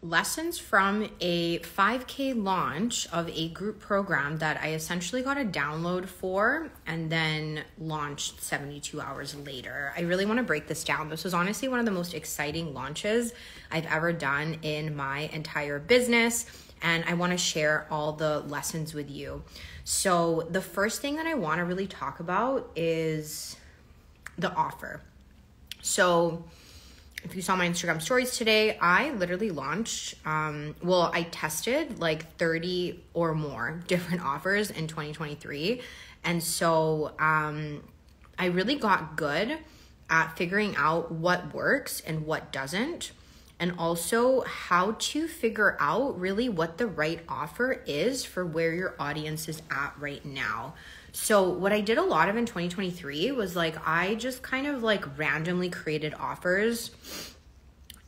lessons from a 5K launch of a group program that I essentially got a download for and then launched 72 hours later. I really want to break this down. This was honestly one of the most exciting launches I've ever done in my entire business, and I want to share all the lessons with you. So, the first thing that I want to really talk about is the offer. So, if you saw my Instagram stories today, I literally launched, um, well, I tested like 30 or more different offers in 2023. And so um, I really got good at figuring out what works and what doesn't, and also how to figure out really what the right offer is for where your audience is at right now. So, what I did a lot of in 2023 was like, I just kind of like randomly created offers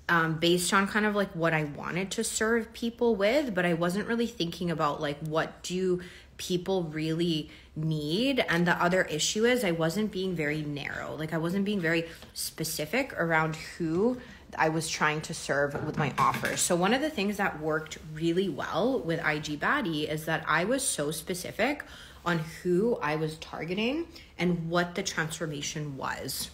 um, based on kind of like what I wanted to serve people with, but I wasn't really thinking about like what do people really need. And the other issue is I wasn't being very narrow, like I wasn't being very specific around who I was trying to serve with my offers. So one of the things that worked really well with IG Baddie is that I was so specific on who I was targeting and what the transformation was.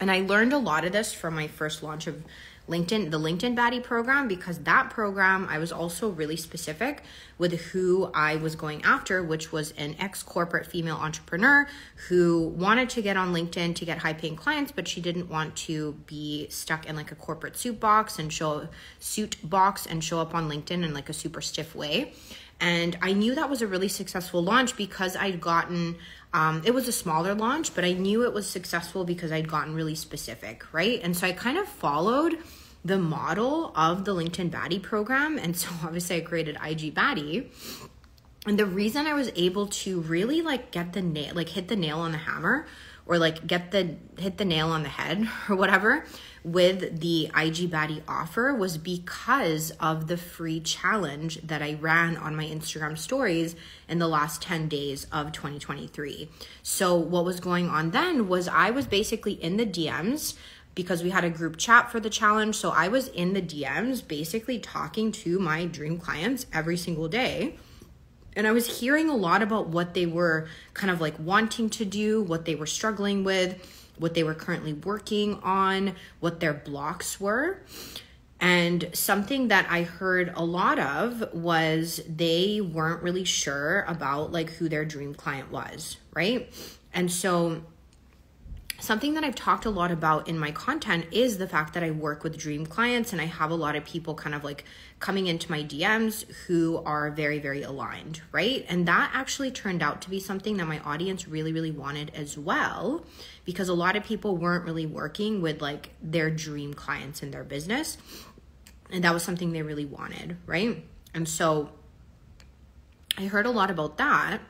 And I learned a lot of this from my first launch of LinkedIn, the LinkedIn Baddie program, because that program I was also really specific with who I was going after, which was an ex corporate female entrepreneur who wanted to get on LinkedIn to get high paying clients, but she didn't want to be stuck in like a corporate suit box and show suit box and show up on LinkedIn in like a super stiff way. And I knew that was a really successful launch because I'd gotten, um, it was a smaller launch, but I knew it was successful because I'd gotten really specific, right? And so I kind of followed the model of the LinkedIn Baddie program. And so obviously I created IG Baddie. And the reason I was able to really like get the nail, like hit the nail on the hammer or like get the hit the nail on the head or whatever with the IG Baddie offer was because of the free challenge that I ran on my Instagram stories in the last 10 days of 2023. So what was going on then was I was basically in the DMs because we had a group chat for the challenge. So I was in the DMs basically talking to my dream clients every single day and I was hearing a lot about what they were kind of like wanting to do, what they were struggling with, what they were currently working on, what their blocks were. And something that I heard a lot of was they weren't really sure about like who their dream client was, right? And so something that I've talked a lot about in my content is the fact that I work with dream clients and I have a lot of people kind of like coming into my DMs who are very, very aligned, right? And that actually turned out to be something that my audience really, really wanted as well because a lot of people weren't really working with like their dream clients in their business. And that was something they really wanted, right? And so I heard a lot about that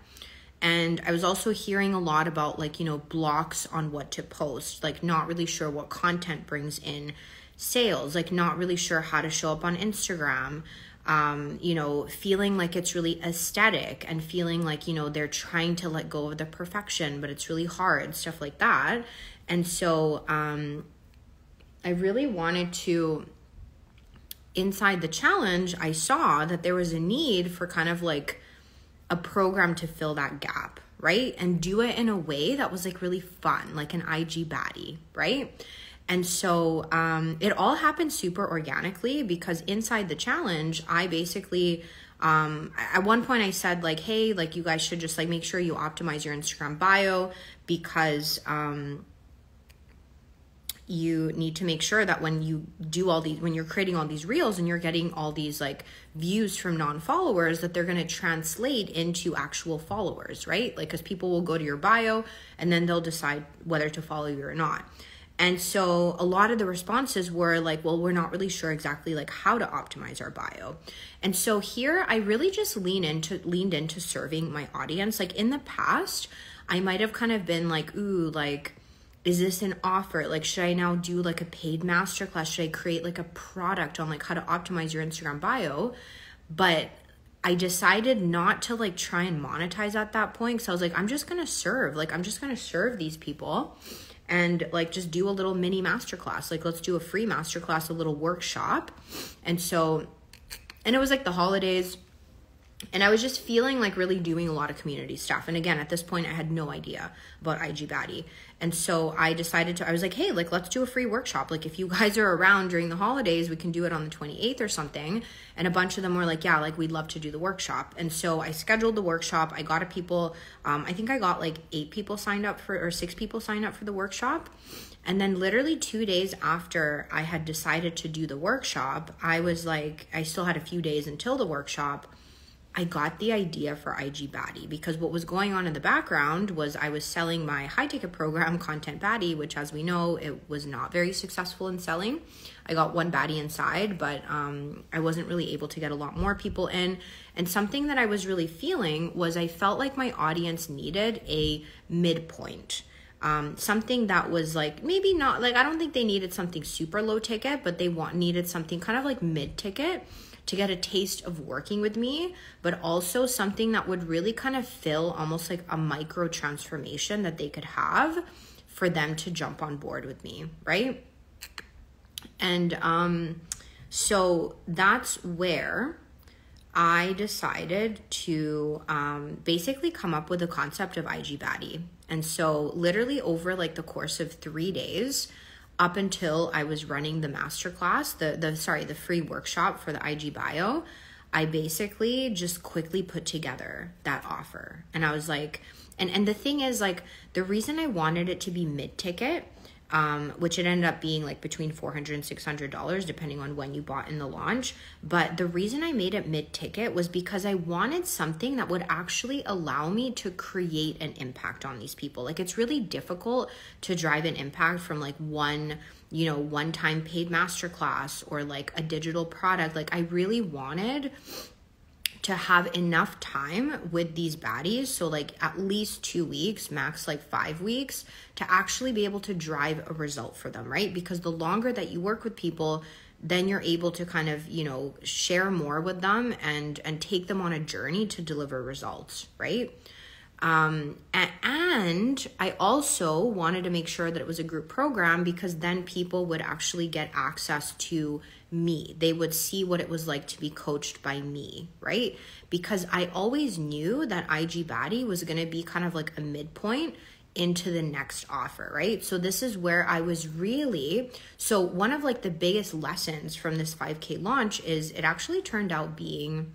and i was also hearing a lot about like you know blocks on what to post like not really sure what content brings in sales like not really sure how to show up on instagram um, you know, feeling like it's really aesthetic and feeling like, you know, they're trying to let go of the perfection, but it's really hard, stuff like that. And so um, I really wanted to, inside the challenge, I saw that there was a need for kind of like a program to fill that gap, right? And do it in a way that was like really fun, like an IG baddie, right? And so um, it all happened super organically because inside the challenge, I basically um, at one point I said like, hey, like you guys should just like make sure you optimize your Instagram bio because um, you need to make sure that when you do all these when you're creating all these reels and you're getting all these like views from non-followers that they're going to translate into actual followers right? Like because people will go to your bio and then they'll decide whether to follow you or not. And so a lot of the responses were like well we're not really sure exactly like how to optimize our bio. And so here i really just lean into leaned into serving my audience. Like in the past i might have kind of been like ooh like is this an offer like should i now do like a paid masterclass should i create like a product on like how to optimize your instagram bio but i decided not to like try and monetize at that point so i was like i'm just gonna serve like i'm just gonna serve these people and like just do a little mini masterclass. Like let's do a free masterclass, a little workshop. And so and it was like the holidays and I was just feeling like really doing a lot of community stuff. And again, at this point, I had no idea about IG Baddie. And so I decided to, I was like, hey, like, let's do a free workshop. Like, if you guys are around during the holidays, we can do it on the 28th or something. And a bunch of them were like, yeah, like, we'd love to do the workshop. And so I scheduled the workshop. I got a people, um, I think I got like eight people signed up for, or six people signed up for the workshop. And then, literally two days after I had decided to do the workshop, I was like, I still had a few days until the workshop I got the idea for IG Baddie because what was going on in the background was I was selling my high ticket program, Content Baddie, which, as we know, it was not very successful in selling. I got one baddie inside, but um, I wasn't really able to get a lot more people in. And something that I was really feeling was I felt like my audience needed a midpoint. Um, something that was like maybe not like I don't think they needed something super low ticket, but they want needed something kind of like mid ticket to get a taste of working with me, but also something that would really kind of fill almost like a micro transformation that they could have for them to jump on board with me, right? And um, so that's where I decided to um, basically come up with a concept of IG Baddie. And so, literally, over like the course of three days, up until I was running the masterclass, the the sorry, the free workshop for the IG bio, I basically just quickly put together that offer. And I was like, and and the thing is like the reason I wanted it to be mid ticket um, which it ended up being like between $400 and $600 depending on when you bought in the launch. But the reason i made it mid-ticket was because i wanted something that would actually allow me to create an impact on these people. Like it's really difficult to drive an impact from like one you know one time paid masterclass or like a digital product. Like i really wanted to have enough time with these baddies so like at least two weeks max like five weeks to actually be able to drive a result for them right? Because the longer that you work with people then you're able to kind of you know share more with them and and take them on a journey to deliver results right? Um, and I also wanted to make sure that it was a group program because then people would actually get access to me. They would see what it was like to be coached by me, right? Because I always knew that IG Baddie was going to be kind of like a midpoint into the next offer, right? So this is where I was really so one of like the biggest lessons from this 5k launch is it actually turned out being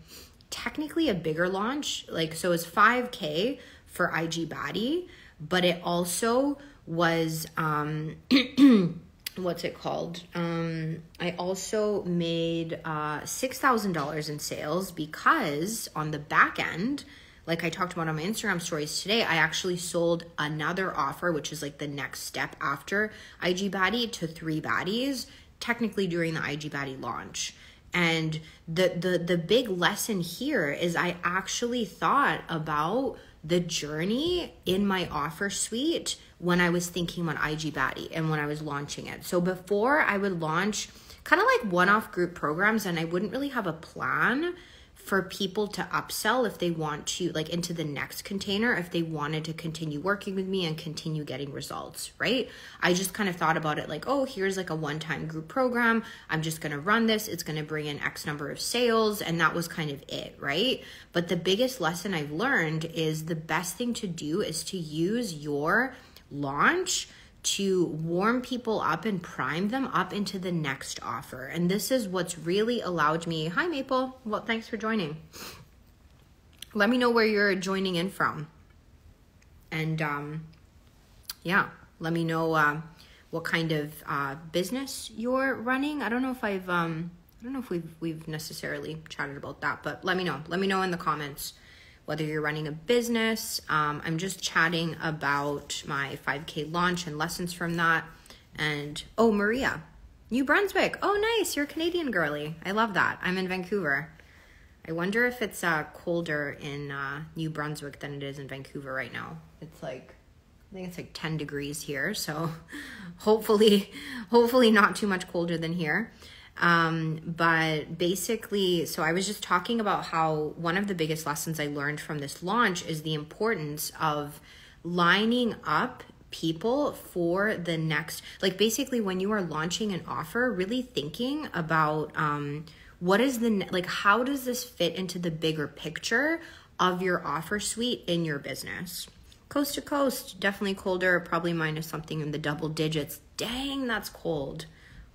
technically a bigger launch. Like so it's 5k for IG Baddie, but it also was um what's it called? Um I also made uh $6,000 in sales because on the back end like I talked about on my Instagram stories today, I actually sold another offer, which is like the next step after IG Baddie to three baddies, technically during the IG Baddie launch. And the the the big lesson here is I actually thought about the journey in my offer suite when I was thinking about IG Baddie and when I was launching it. So before I would launch kind of like one off group programs and I wouldn't really have a plan for people to upsell if they want to like into the next container if they wanted to continue working with me and continue getting results right? I just kind of thought about it like oh here's like a one time group program. I'm just going to run this. It's going to bring in x number of sales and that was kind of it right? But the biggest lesson i've learned is the best thing to do is to use your launch to warm people up and prime them up into the next offer. And this is what's really allowed me. Hi, Maple. Well, thanks for joining. Let me know where you're joining in from. And um, yeah, let me know uh, what kind of uh, business you're running. I don't know if I've. Um, I don't know if we've we've necessarily chatted about that, but let me know. Let me know in the comments whether you're running a business. Um, I'm just chatting about my 5K launch and lessons from that. And oh, Maria, New Brunswick. Oh, nice. You're a Canadian girly. I love that. I'm in Vancouver. I wonder if it's uh, colder in uh, New Brunswick than it is in Vancouver right now. It's like I think it's like 10 degrees here, so hopefully hopefully not too much colder than here. Um, but basically, so I was just talking about how one of the biggest lessons I learned from this launch is the importance of lining up people for the next like basically when you are launching an offer really thinking about um what is the like how does this fit into the bigger picture of your offer suite in your business? Coast to coast definitely colder probably minus something in the double digits. Dang that's cold.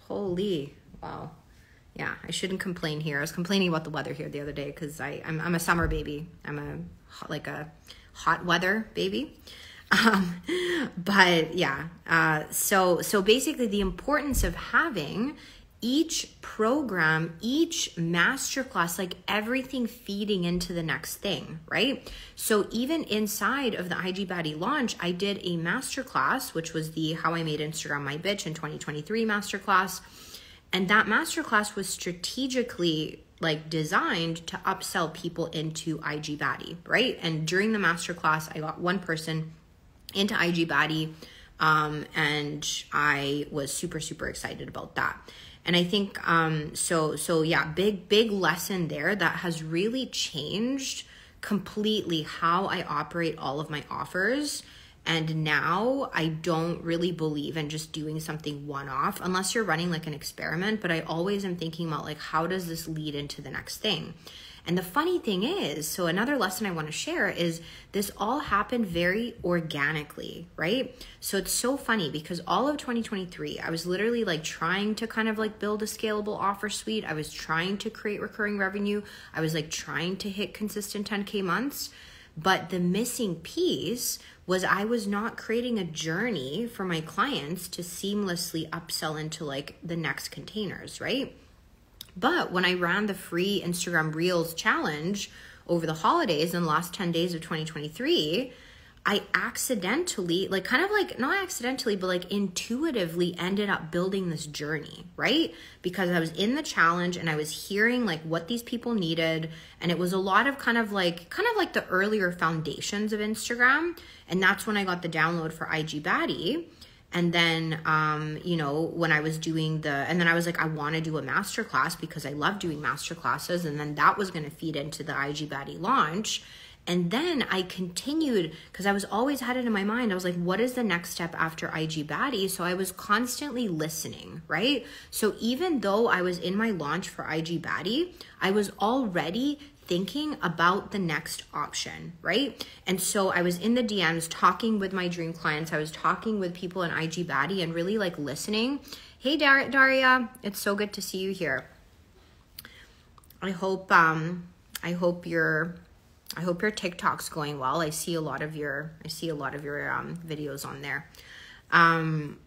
Holy wow yeah i shouldn't complain here i was complaining about the weather here the other day because I'm, I'm a summer baby i'm a like a hot weather baby um, but yeah uh, so so basically the importance of having each program, each masterclass, like everything feeding into the next thing, right? So even inside of the IG Baddie launch, I did a masterclass, which was the How I Made Instagram My Bitch in 2023 masterclass. And that masterclass was strategically like designed to upsell people into IG Baddie, right? And during the masterclass, I got one person into IG Baddie. Um, and I was super, super excited about that and i think um so so yeah big big lesson there that has really changed completely how i operate all of my offers and now I don't really believe in just doing something one off unless you're running like an experiment. But I always am thinking about like, how does this lead into the next thing? And the funny thing is, so another lesson I want to share is this all happened very organically, right? So it's so funny because all of 2023, I was literally like trying to kind of like build a scalable offer suite. I was trying to create recurring revenue. I was like trying to hit consistent 10K months. But the missing piece was I was not creating a journey for my clients to seamlessly upsell into like the next containers, right? But when I ran the free Instagram Reels challenge over the holidays in the last 10 days of 2023, I accidentally, like kind of like not accidentally, but like intuitively ended up building this journey, right? Because I was in the challenge and I was hearing like what these people needed. And it was a lot of kind of like, kind of like the earlier foundations of Instagram. And that's when I got the download for IG Baddie and then um, you know when i was doing the and then i was like i want to do a master class because i love doing master classes and then that was going to feed into the ig baddie launch and then i continued because i was always had it in my mind i was like what is the next step after ig baddie so i was constantly listening right so even though i was in my launch for ig baddie i was already thinking about the next option, right? And so I was in the DMs talking with my dream clients. I was talking with people in IG Baddie and really like listening. Hey Dar- Daria, it's so good to see you here. I hope um I hope your I hope your TikTok's going well. I see a lot of your I see a lot of your um videos on there. Um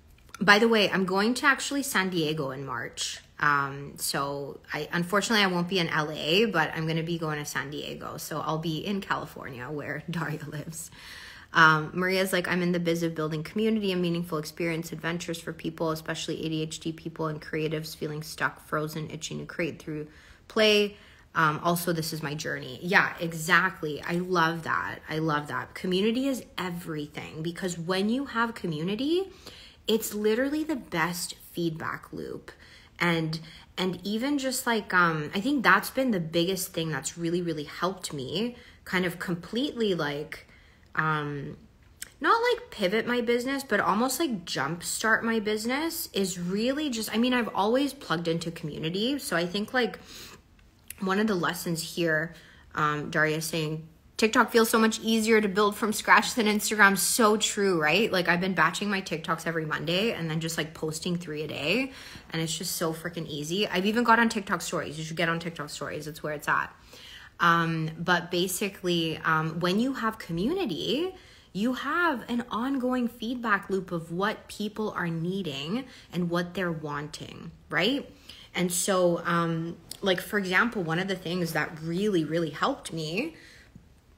by the way, I'm going to actually San Diego in March. Um, so I unfortunately I won't be in LA, but I'm gonna be going to San Diego. So I'll be in California where Daria lives. Um, Maria's like, I'm in the biz of building community and meaningful experience adventures for people, especially ADHD people and creatives feeling stuck, frozen, itching to create through play. Um, also, this is my journey. Yeah, exactly. I love that. I love that. Community is everything because when you have community, it's literally the best feedback loop and and even just like um i think that's been the biggest thing that's really really helped me kind of completely like um not like pivot my business but almost like jumpstart my business is really just i mean i've always plugged into community so i think like one of the lessons here um daria saying TikTok feels so much easier to build from scratch than Instagram. So true, right? Like I've been batching my TikToks every Monday and then just like posting three a day. And it's just so freaking easy. I've even got on TikTok stories. You should get on TikTok stories. It's where it's at. Um, but basically, um, when you have community, you have an ongoing feedback loop of what people are needing and what they're wanting, right? And so, um, like, for example, one of the things that really, really helped me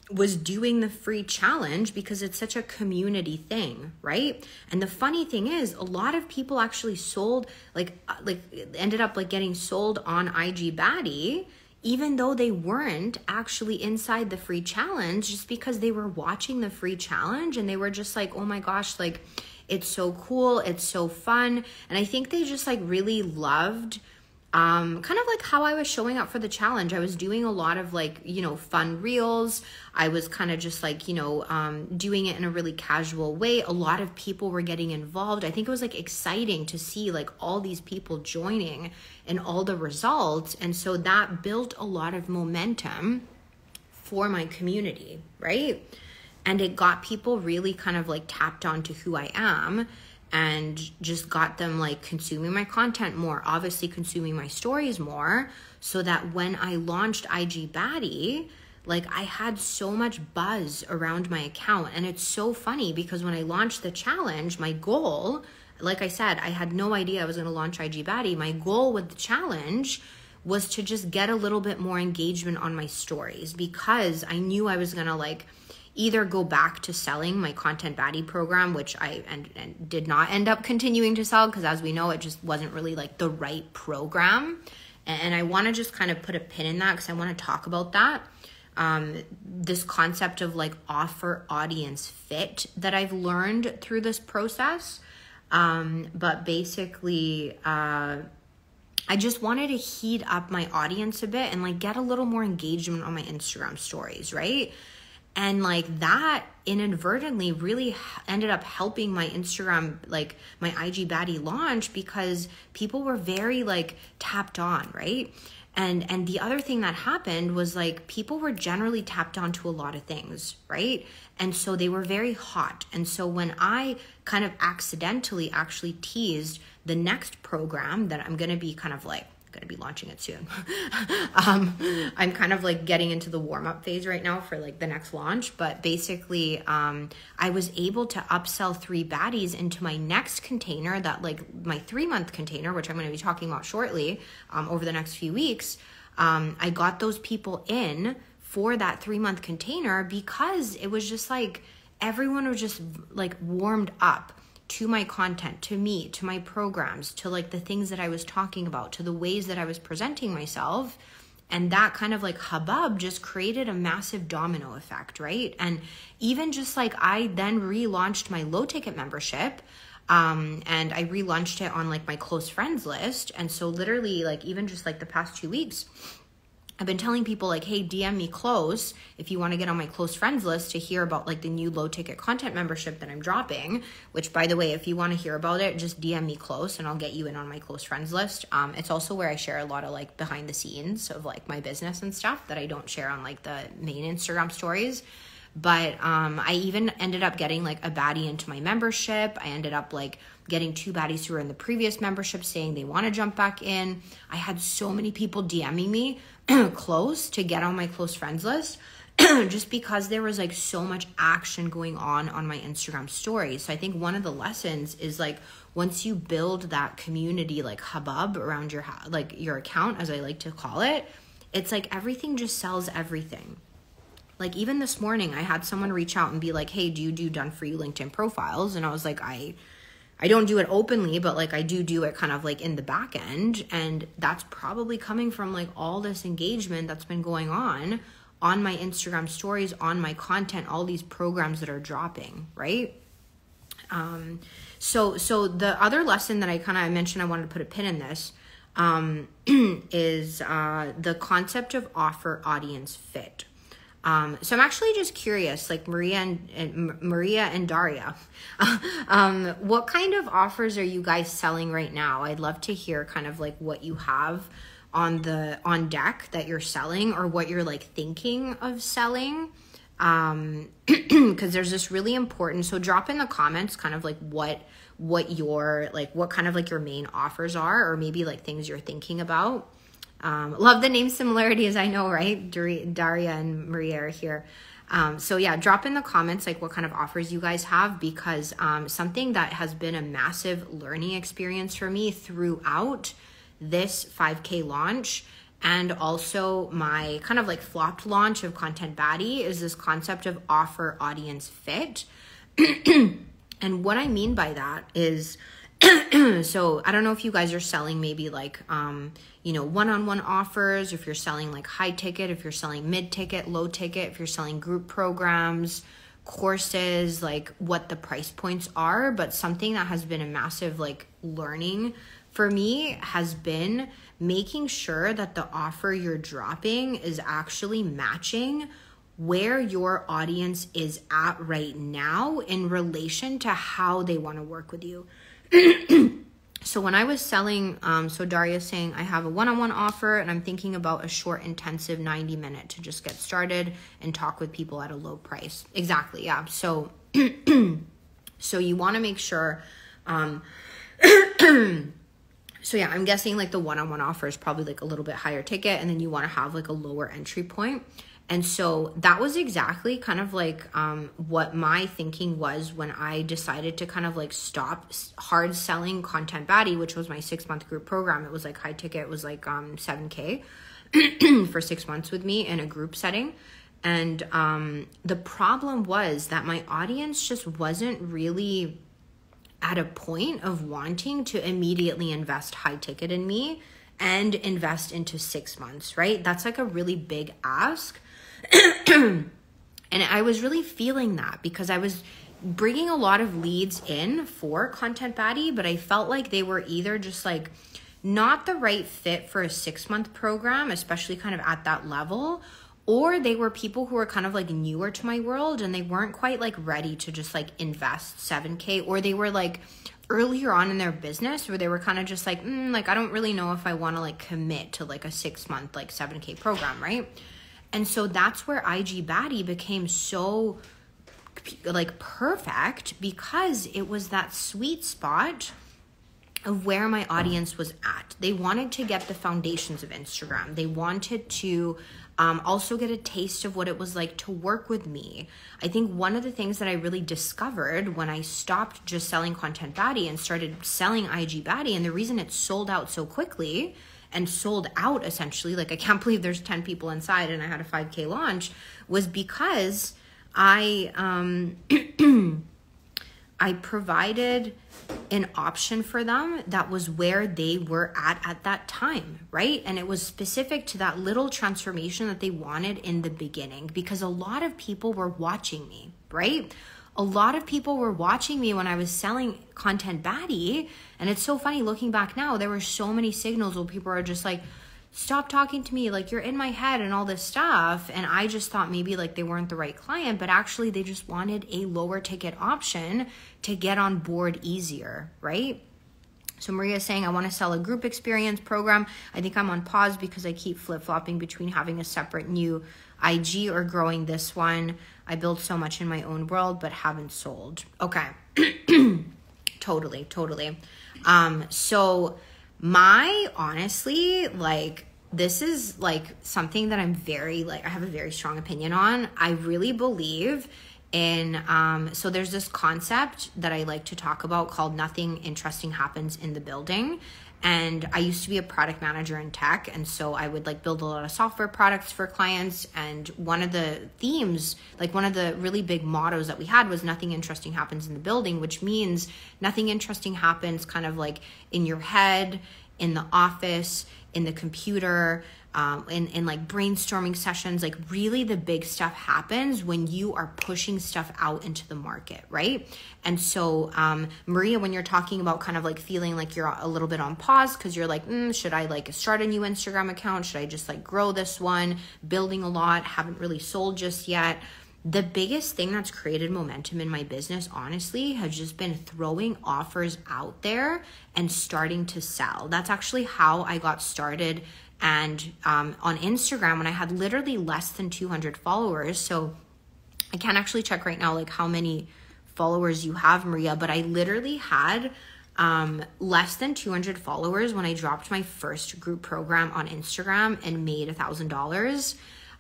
was doing the free challenge because it's such a community thing, right? And the funny thing is, a lot of people actually sold like uh, like ended up like getting sold on IG Baddie even though they weren't actually inside the free challenge just because they were watching the free challenge and they were just like, "Oh my gosh, like it's so cool, it's so fun." And I think they just like really loved um, kind of like how I was showing up for the challenge. I was doing a lot of like, you know, fun reels. I was kind of just like, you know, um, doing it in a really casual way. A lot of people were getting involved. I think it was like exciting to see like all these people joining and all the results. And so that built a lot of momentum for my community, right? And it got people really kind of like tapped onto who I am and just got them like consuming my content more, obviously consuming my stories more, so that when I launched IG Baddie, like I had so much buzz around my account. And it's so funny because when I launched the challenge, my goal, like I said, I had no idea I was gonna launch IG Baddie. My goal with the challenge was to just get a little bit more engagement on my stories because I knew I was gonna like either go back to selling my content baddie program which i and, and did not end up continuing to sell because as we know it just wasn't really like the right program. And, and i want to just kind of put a pin in that because i want to talk about that. Um, this concept of like offer audience fit that i've learned through this process. Um, but basically uh, I just wanted to heat up my audience a bit and like get a little more engagement on my Instagram stories, right? And like that inadvertently really ended up helping my instagram like my ig baddie launch because people were very like tapped on right? And and the other thing that happened was like people were generally tapped onto a lot of things right? And so they were very hot. And so when i kind of accidentally actually teased the next program that i'm to be kind of like going to be launching it soon. um, I'm kind of like getting into the warm up phase right now for like the next launch. But basically, um, I was able to upsell three baddies into my next container that like my three month container, which I'm going to be talking about shortly um, over the next few weeks. Um, I got those people in for that three month container because it was just like everyone was just like warmed up to my content, to me, to my programs, to like the things that I was talking about, to the ways that I was presenting myself. And that kind of like hubbub just created a massive domino effect, right? And even just like I then relaunched my low ticket membership. Um, and I relaunched it on like my close friends list. And so, literally, like, even just like the past two weeks, I've been telling people like, hey, DM me close if you want to get on my close friends list to hear about like the new low ticket content membership that I'm dropping. Which, by the way, if you want to hear about it, just DM me close and I'll get you in on my close friends list. Um, it's also where I share a lot of like behind the scenes of like my business and stuff that I don't share on like the main Instagram stories. But um, I even ended up getting like a baddie into my membership. I ended up like getting two baddies who were in the previous membership saying they want to jump back in. I had so many people DMing me close to get on my close friends list just because there was like so much action going on on my Instagram stories. So I think one of the lessons is like once you build that community like hubbub around your like your account as I like to call it, it's like everything just sells everything. Like even this morning I had someone reach out and be like, "Hey, do you do done for you LinkedIn profiles?" And I was like, "I I don't do it openly, but like I do do it kind of like in the back end. And that's probably coming from like all this engagement that's been going on on my Instagram stories, on my content, all these programs that are dropping, right? Um, so, so the other lesson that I kind of mentioned, I wanted to put a pin in this, um, is uh, the concept of offer audience fit, um, so I'm actually just curious, like Maria and, and Maria and Daria, um, what kind of offers are you guys selling right now? I'd love to hear kind of like what you have on the on deck that you're selling or what you're like thinking of selling um because there's this really important so drop in the comments kind of like what what your like what kind of like your main offers are or maybe like things you're thinking about um, love the name similarities, I know, right? Daria and Maria are here. Um, so yeah, drop in the comments like what kind of offers you guys have because um, something that has been a massive learning experience for me throughout this 5K launch and also my kind of like flopped launch of Content Baddie is this concept of offer audience fit. and what I mean by that is so I don't know if you guys are selling maybe like um, you know, one-on-one offers, if you're selling like high ticket, if you're selling mid ticket, low ticket, if you're selling group programs, courses, like what the price points are, but something that has been a massive like learning for me has been making sure that the offer you're dropping is actually matching where your audience is at right now in relation to how they want to work with you. so when I was selling, um, so Daria's saying I have a one-on-one offer and I'm thinking about a short, intensive 90 minute to just get started and talk with people at a low price. Exactly, yeah. So, so you want to make sure. Um, so yeah, I'm guessing like the one-on-one offer is probably like a little bit higher ticket, and then you want to have like a lower entry point. And so that was exactly kind of like um, what my thinking was when I decided to kind of like stop hard selling Content Baddie, which was my six month group program. It was like high ticket, it was like um, 7K for six months with me in a group setting. And um, the problem was that my audience just wasn't really at a point of wanting to immediately invest high ticket in me and invest into six months, right? That's like a really big ask and I was really feeling that because I was bringing a lot of leads in for Content Baddie, but I felt like they were either just like not the right fit for a six month program, especially kind of at that level, or they were people who were kind of like newer to my world and they weren't quite like ready to just like invest 7K, or they were like earlier on in their business where they were kind of just like, mm, like, I don't really know if I want to like commit to like a six month, like 7K program, right? And so that's where IG Baddie became so like perfect because it was that sweet spot of where my audience was at. They wanted to get the foundations of Instagram. They wanted to um, also get a taste of what it was like to work with me. I think one of the things that I really discovered when I stopped just selling Content Baddie and started selling IG Baddie, and the reason it sold out so quickly and sold out essentially. Like i can't believe there's 10 people inside and i had a 5k launch was because i um i provided an option for them that was where they were at at that time right? And it was specific to that little transformation that they wanted in the beginning because a lot of people were watching me right a lot of people were watching me when I was selling content baddie. And it's so funny looking back now, there were so many signals where people are just like, stop talking to me, like you're in my head and all this stuff. And I just thought maybe like they weren't the right client, but actually they just wanted a lower ticket option to get on board easier, right? So Maria's saying, I want to sell a group experience program. I think I'm on pause because I keep flip flopping between having a separate new IG or growing this one. I built so much in my own world, but haven't sold. Okay. totally, totally. Um, so my honestly, like, this is like something that I'm very like I have a very strong opinion on. I really believe in um so there's this concept that I like to talk about called nothing interesting happens in the building and I used to be a product manager in tech and so I would like build a lot of software products for clients. And one of the themes like one of the really big mottos that we had was nothing interesting happens in the building which means nothing interesting happens kind of like in your head in the office in the computer um, in, in like brainstorming sessions, like really the big stuff happens when you are pushing stuff out into the market, right? And so, um, Maria, when you're talking about kind of like feeling like you're a little bit on pause because you're like, mm, should I like start a new Instagram account? Should I just like grow this one? Building a lot, haven't really sold just yet the biggest thing that's created momentum in my business, honestly, has just been throwing offers out there and starting to sell. That's actually how I got started and um, on Instagram when I had literally less than 200 followers. So I can't actually check right now like how many followers you have, Maria, but I literally had um, less than 200 followers when I dropped my first group program on Instagram and made a thousand dollars.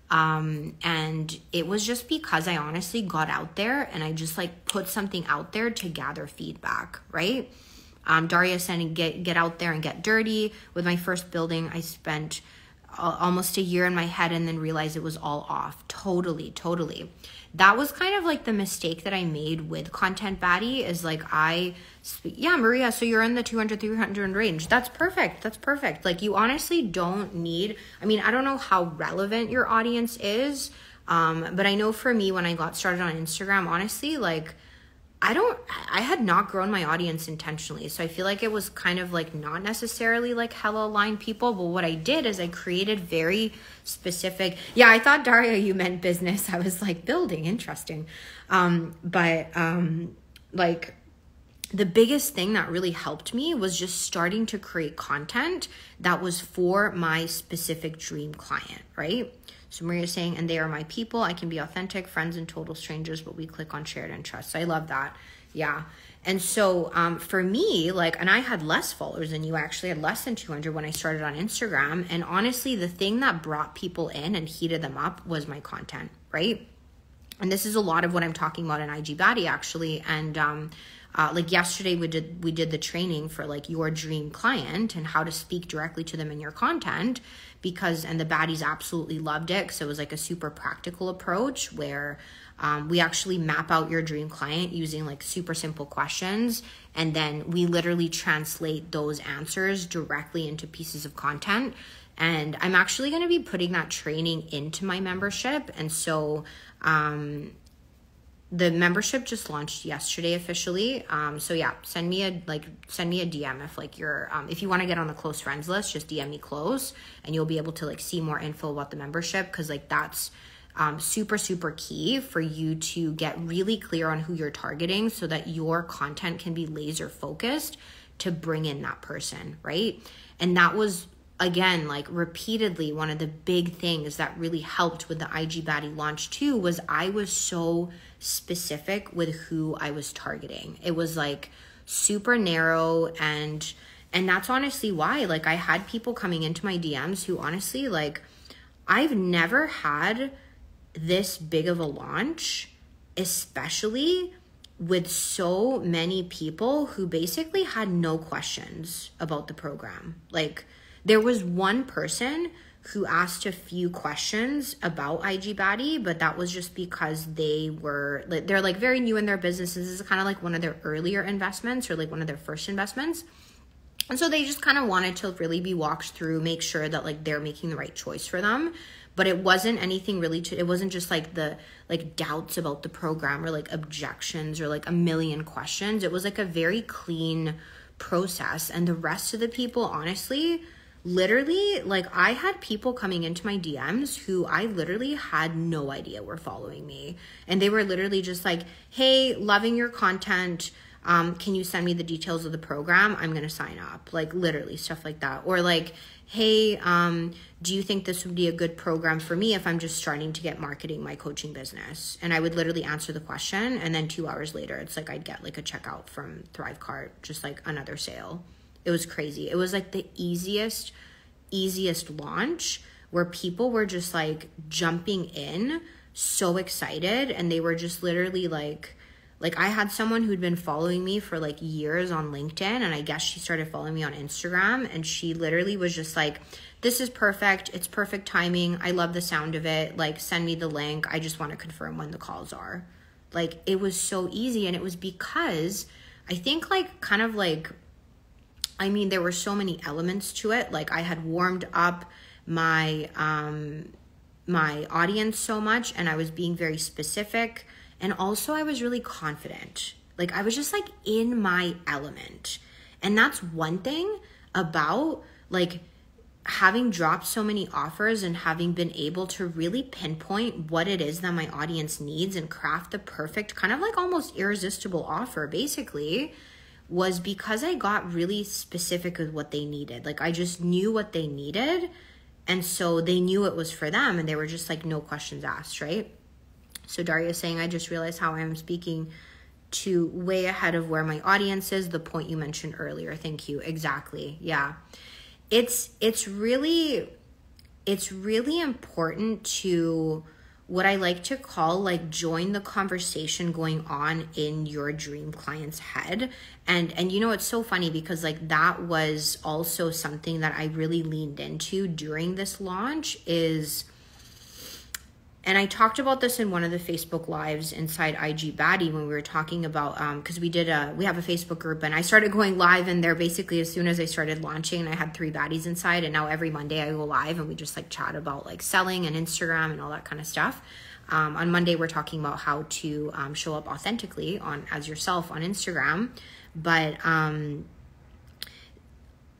Um, and it was just because I honestly got out there and I just like put something out there to gather feedback, right? Um, Daria saying get get out there and get dirty. With my first building, I spent almost a year in my head and then realized it was all off. Totally, totally. That was kind of like the mistake that I made with Content Baddie is like I yeah, Maria, so you're in the 200 300 range. That's perfect. That's perfect. Like you honestly don't need I mean, I don't know how relevant your audience is, um, but I know for me when I got started on Instagram, honestly, like I don't I had not grown my audience intentionally. So I feel like it was kind of like not necessarily like hella aligned people, but what I did is I created very specific Yeah, I thought Daria you meant business. I was like building, interesting. Um but um like the biggest thing that really helped me was just starting to create content that was for my specific dream client, right? So Maria's saying, and they are my people. I can be authentic, friends and total strangers, but we click on shared interests. I love that. Yeah. And so um, for me, like, and I had less followers than you actually had less than 200 when I started on Instagram. And honestly, the thing that brought people in and heated them up was my content, right? And this is a lot of what I'm talking about in IG Baddie actually. And um, uh, like yesterday we did we did the training for like your dream client and how to speak directly to them in your content because and the baddies absolutely loved it. So it was like a super practical approach where um, we actually map out your dream client using like super simple questions. And then we literally translate those answers directly into pieces of content. And i'm actually going to be putting that training into my membership. And so um, the membership just launched yesterday officially. Um so yeah send me a like send me a dm if like you're um if you want to get on the close friends list just dm me close and you'll be able to like see more info about the membership because like that's um, super super key for you to get really clear on who you're targeting so that your content can be laser focused to bring in that person right? And that was again like repeatedly one of the big things that really helped with the ig baddie launch too was i was so specific with who I was targeting. It was like super narrow and and that's honestly why like I had people coming into my DMs who honestly like I've never had this big of a launch especially with so many people who basically had no questions about the program. Like there was one person who asked a few questions about IG Baddie, but that was just because they were they're like very new in their businesses. This is kind of like one of their earlier investments or like one of their first investments. And so they just kind of wanted to really be walked through, make sure that like they're making the right choice for them. But it wasn't anything really to it wasn't just like the like doubts about the program or like objections or like a million questions. It was like a very clean process. And the rest of the people, honestly, literally like i had people coming into my dms who i literally had no idea were following me. And they were literally just like hey loving your content. Um, can you send me the details of the program? I'm gonna sign up. Like literally stuff like that. Or like hey um, do you think this would be a good program for me if i'm just starting to get marketing my coaching business? And i would literally answer the question and then two hours later it's like i'd get like a checkout from thrivecart just like another sale it was crazy. It was like the easiest, easiest launch where people were just like jumping in so excited and they were just literally like like I had someone who'd been following me for like years on LinkedIn and I guess she started following me on Instagram and she literally was just like this is perfect. It's perfect timing. I love the sound of it. Like send me the link. I just want to confirm when the calls are. Like it was so easy and it was because I think like kind of like I mean, there were so many elements to it. Like I had warmed up my um my audience so much and I was being very specific and also I was really confident. Like I was just like in my element. And that's one thing about like having dropped so many offers and having been able to really pinpoint what it is that my audience needs and craft the perfect kind of like almost irresistible offer basically was because I got really specific with what they needed. Like I just knew what they needed. And so they knew it was for them and they were just like no questions asked, right? So Daria is saying, I just realized how I am speaking to way ahead of where my audience is, the point you mentioned earlier. Thank you. Exactly. Yeah. It's it's really it's really important to what I like to call like join the conversation going on in your dream client's head. And and you know it's so funny because like that was also something that I really leaned into during this launch is and I talked about this in one of the Facebook lives inside IG Baddie when we were talking about um because we did a we have a Facebook group and I started going live in there basically as soon as I started launching and I had three baddies inside and now every Monday I go live and we just like chat about like selling and Instagram and all that kind of stuff. Um, on Monday, we're talking about how to um, show up authentically on as yourself on Instagram. But um,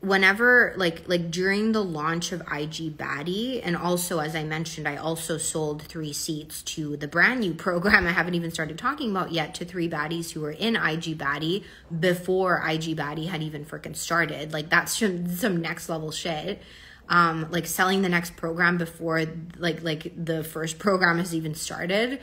whenever like like during the launch of IG Baddie and also as I mentioned I also sold 3 seats to the brand new program I haven't even started talking about yet to three baddies who were in IG Baddie before IG Baddie had even freaking started. Like that's some, some next level shit. Um like selling the next program before like like the first program has even started.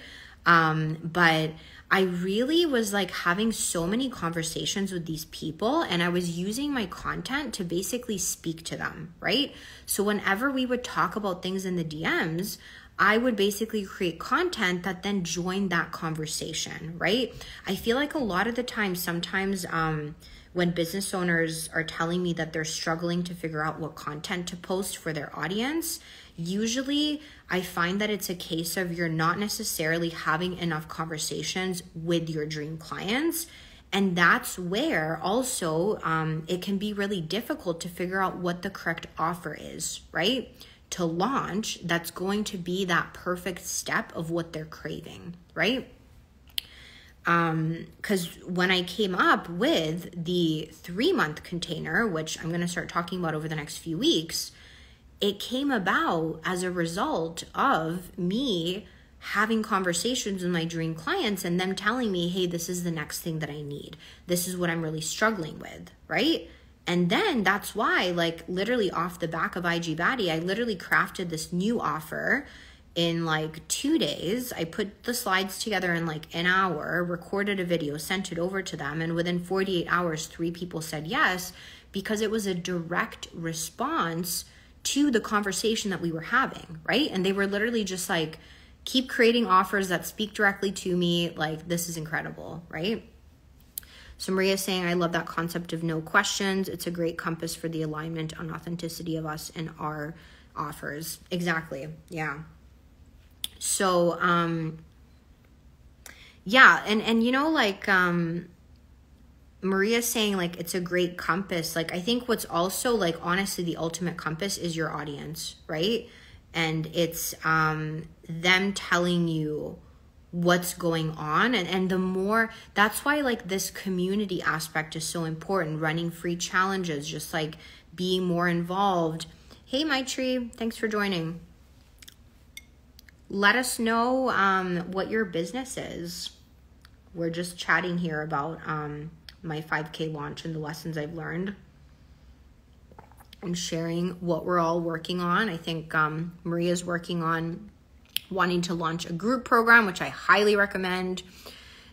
Um but I really was like having so many conversations with these people, and I was using my content to basically speak to them, right? So, whenever we would talk about things in the DMs, I would basically create content that then joined that conversation, right? I feel like a lot of the time, sometimes, um, when business owners are telling me that they're struggling to figure out what content to post for their audience, usually I find that it's a case of you're not necessarily having enough conversations with your dream clients. And that's where also um, it can be really difficult to figure out what the correct offer is, right? To launch, that's going to be that perfect step of what they're craving, right? Um, because when I came up with the three month container, which I'm going to start talking about over the next few weeks, it came about as a result of me having conversations with my dream clients and them telling me, hey, this is the next thing that I need. This is what I'm really struggling with, right? And then that's why, like, literally off the back of IG Baddie, I literally crafted this new offer in like two days. I put the slides together in like an hour, recorded a video, sent it over to them, and within 48 hours, three people said yes because it was a direct response to the conversation that we were having, right? And they were literally just like, keep creating offers that speak directly to me. Like, this is incredible, right? So Maria's saying, I love that concept of no questions. It's a great compass for the alignment on authenticity of us and our offers. Exactly. Yeah. So, um, yeah, and and you know, like, um, Maria saying like it's a great compass. Like I think what's also like honestly the ultimate compass is your audience, right? And it's um them telling you what's going on. And and the more that's why like this community aspect is so important. Running free challenges just like being more involved. Hey my tree thanks for joining. Let us know um what your business is. We're just chatting here about um my 5K launch and the lessons I've learned and sharing what we're all working on. I think um, Maria's working on wanting to launch a group program, which I highly recommend.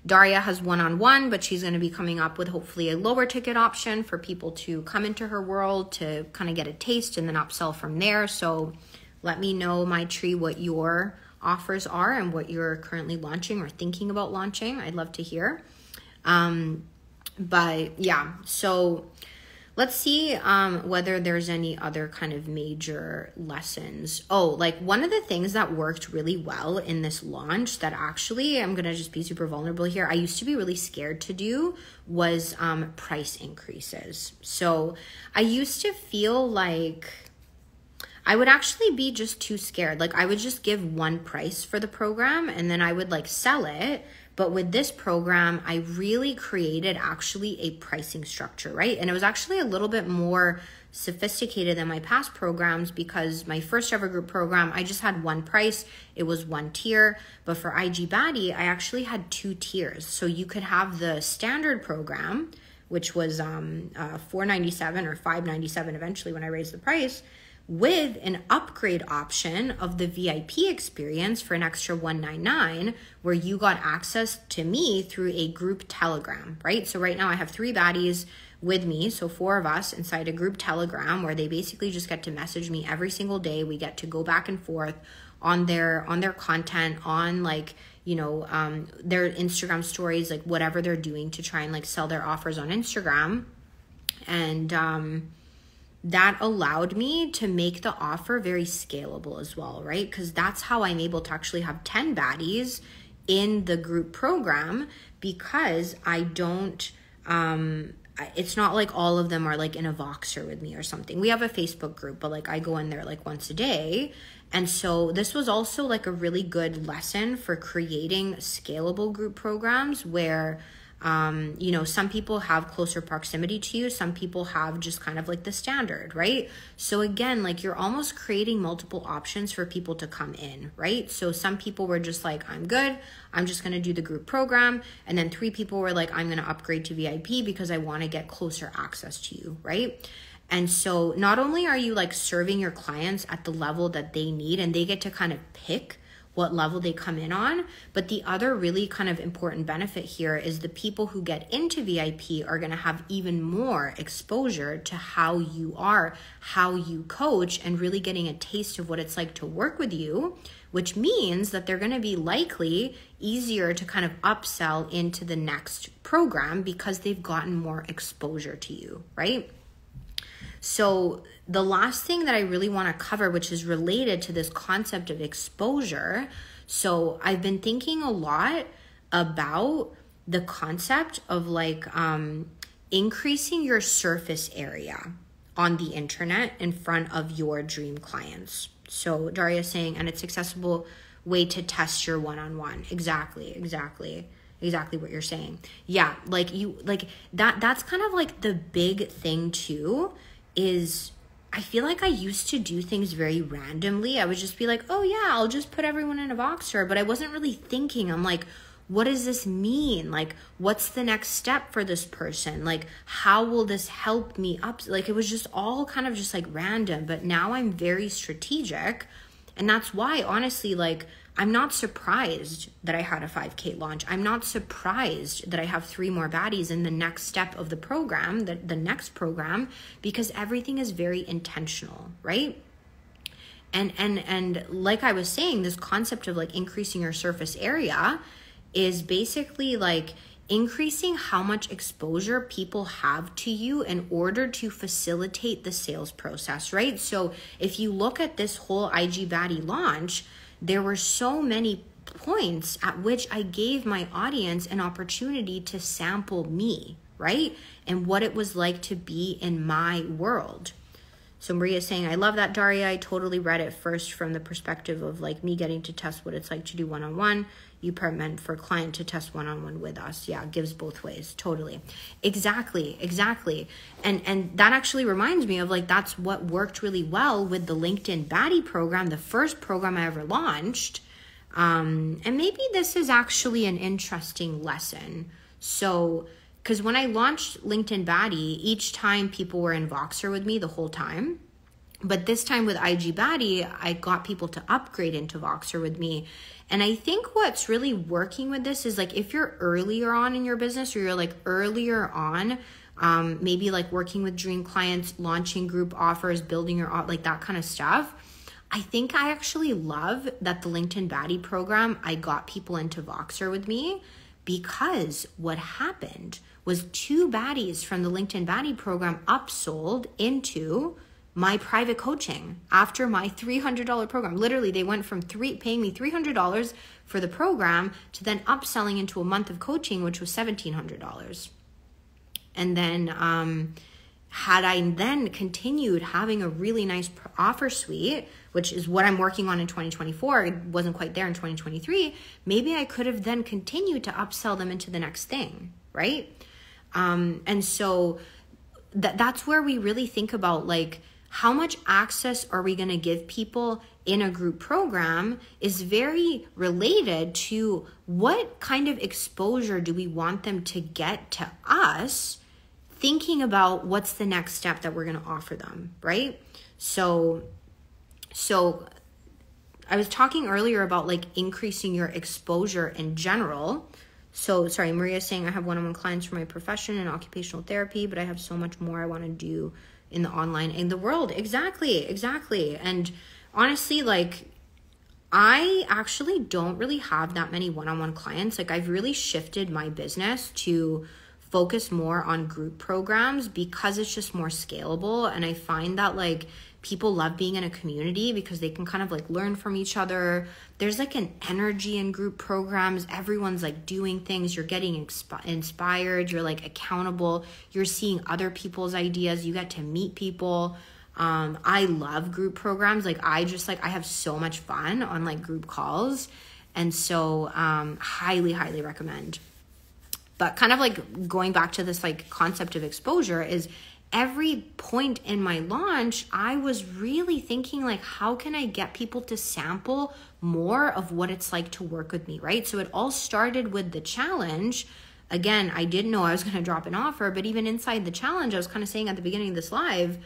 Daria has one on one, but she's going to be coming up with hopefully a lower ticket option for people to come into her world to kind of get a taste and then upsell from there. So let me know, my tree, what your offers are and what you're currently launching or thinking about launching. I'd love to hear. Um, but yeah, so let's see um, whether there's any other kind of major lessons. Oh, like one of the things that worked really well in this launch that actually I'm gonna just be super vulnerable here. I used to be really scared to do was um, price increases. So I used to feel like. I would actually be just too scared. Like I would just give one price for the program and then I would like sell it but with this program, I really created actually a pricing structure, right? And it was actually a little bit more sophisticated than my past programs because my first ever group program, I just had one price, it was one tier. But for IG Baddie, I actually had two tiers. So you could have the standard program, which was um, uh, 497 or 597 eventually when I raised the price with an upgrade option of the VIP experience for an extra 199 where you got access to me through a group telegram, right? So right now I have 3 baddies with me, so four of us inside a group telegram where they basically just get to message me every single day. We get to go back and forth on their on their content on like you know um, their instagram stories like whatever they're doing to try and like sell their offers on instagram and um that allowed me to make the offer very scalable as well, right? Because that's how I'm able to actually have 10 baddies in the group program because I don't um it's not like all of them are like in a Voxer with me or something. We have a Facebook group, but like I go in there like once a day. And so this was also like a really good lesson for creating scalable group programs where um, you know, some people have closer proximity to you, some people have just kind of like the standard, right? So again, like you're almost creating multiple options for people to come in, right? So some people were just like, I'm good, I'm just gonna do the group program. And then three people were like, I'm gonna upgrade to VIP because I wanna get closer access to you, right? And so not only are you like serving your clients at the level that they need and they get to kind of pick what level they come in on. But the other really kind of important benefit here is the people who get into VIP are going to have even more exposure to how you are, how you coach, and really getting a taste of what it's like to work with you, which means that they're going to be likely easier to kind of upsell into the next program because they've gotten more exposure to you, right? So, the last thing that I really want to cover, which is related to this concept of exposure. So, I've been thinking a lot about the concept of like um, increasing your surface area on the internet in front of your dream clients. So, Daria saying, and it's accessible way to test your one on one. Exactly, exactly exactly what you're saying. Yeah, like you like that that's kind of like the big thing too is I feel like I used to do things very randomly. I would just be like, oh yeah, I'll just put everyone in a Voxer. But I wasn't really thinking. I'm like, what does this mean? Like, what's the next step for this person? Like, how will this help me up? Like, it was just all kind of just like random. But now I'm very strategic. And that's why, honestly, like, I'm not surprised that I had a 5K launch. I'm not surprised that I have three more baddies in the next step of the program, the, the next program, because everything is very intentional, right? And and and like I was saying, this concept of like increasing your surface area is basically like increasing how much exposure people have to you in order to facilitate the sales process, right? So if you look at this whole IG Baddie launch, there were so many points at which I gave my audience an opportunity to sample me, right? And what it was like to be in my world. So Maria's saying, I love that, Daria. I totally read it first from the perspective of like me getting to test what it's like to do one on one you meant for client to test one-on-one with us. Yeah gives both ways. Totally. Exactly exactly. And and that actually reminds me of like that's what worked really well with the linkedin baddie program the first program i ever launched. Um, and maybe this is actually an interesting lesson. So because when i launched linkedin baddie each time people were in voxer with me the whole time. But this time with IG Baddie, I got people to upgrade into Voxer with me. And I think what's really working with this is like if you're earlier on in your business or you're like earlier on, um, maybe like working with dream clients, launching group offers, building your like that kind of stuff. I think I actually love that the LinkedIn Baddie program, I got people into Voxer with me because what happened was two baddies from the LinkedIn Baddie program upsold into my private coaching after my $300 program. Literally, they went from three paying me $300 for the program to then upselling into a month of coaching, which was $1,700. And then, um, had I then continued having a really nice offer suite, which is what I'm working on in 2024, it wasn't quite there in 2023, maybe I could have then continued to upsell them into the next thing, right? Um, and so that that's where we really think about like how much access are we going to give people in a group program is very related to what kind of exposure do we want them to get to us thinking about what's the next step that we're going to offer them right? So so i was talking earlier about like increasing your exposure in general. So sorry maria saying i have one-on-one clients for my profession and occupational therapy but i have so much more i want to do in the online in the world. Exactly exactly. And honestly like I actually don't really have that many one-on-one clients. Like I've really shifted my business to focus more on group programs because it's just more scalable. And I find that like people love being in a community because they can kind of like learn from each other. There's like an energy in group programs. Everyone's like doing things. You're getting inspired. You're like accountable. You're seeing other people's ideas. You get to meet people. Um, I love group programs. Like I just like I have so much fun on like group calls. And so um highly, highly recommend. But kind of like going back to this like concept of exposure is every point in my launch, I was really thinking like how can I get people to sample more of what it's like to work with me, right? So it all started with the challenge. Again, I didn't know I was going to drop an offer, but even inside the challenge, I was kind of saying at the beginning of this live,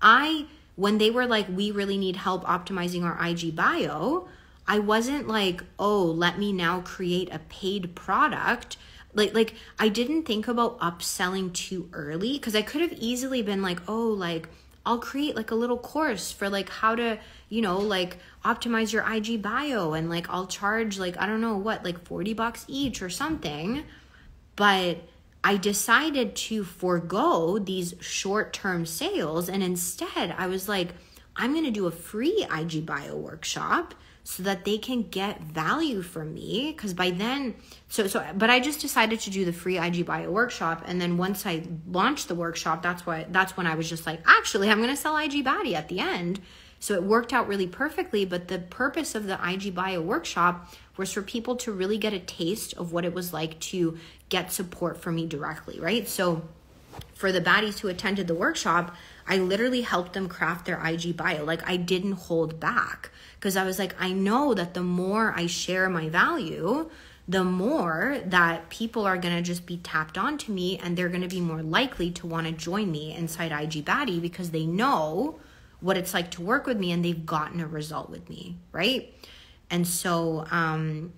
I when they were like we really need help optimizing our IG bio, I wasn't like, "Oh, let me now create a paid product." Like like I didn't think about upselling too early cuz I could have easily been like, "Oh, like I'll create like a little course for like how to, you know, like optimize your IG bio and like I'll charge like I don't know what, like 40 bucks each or something." But I decided to forego these short-term sales and instead I was like, I'm going to do a free IG bio workshop so that they can get value from me because by then so so but i just decided to do the free ig bio workshop and then once i launched the workshop that's what that's when i was just like actually i'm going to sell ig baddie at the end. So it worked out really perfectly but the purpose of the ig bio workshop was for people to really get a taste of what it was like to get support from me directly right? So for the baddies who attended the workshop I literally helped them craft their IG bio. Like I didn't hold back because I was like, I know that the more I share my value, the more that people are going to just be tapped onto me and they're going to be more likely to want to join me inside IG Baddie because they know what it's like to work with me and they've gotten a result with me, right? And so um